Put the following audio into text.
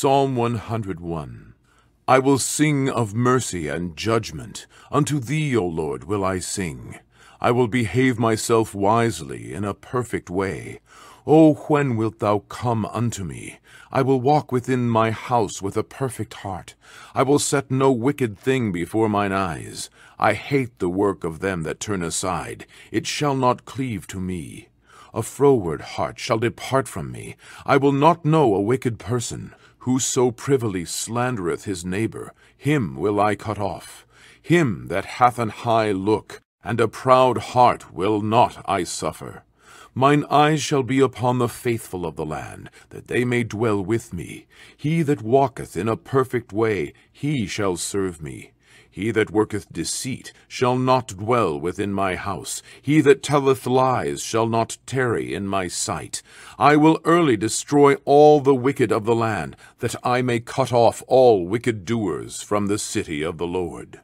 Psalm 101 I will sing of mercy and judgment. Unto thee, O Lord, will I sing. I will behave myself wisely in a perfect way. O when wilt thou come unto me? I will walk within my house with a perfect heart. I will set no wicked thing before mine eyes. I hate the work of them that turn aside. It shall not cleave to me. A froward heart shall depart from me. I will not know a wicked person. Whoso privily slandereth his neighbor, him will I cut off. Him that hath an high look, and a proud heart will not I suffer. Mine eyes shall be upon the faithful of the land, that they may dwell with me. He that walketh in a perfect way, he shall serve me. He that worketh deceit shall not dwell within my house. He that telleth lies shall not tarry in my sight. I will early destroy all the wicked of the land, that I may cut off all wicked doers from the city of the Lord.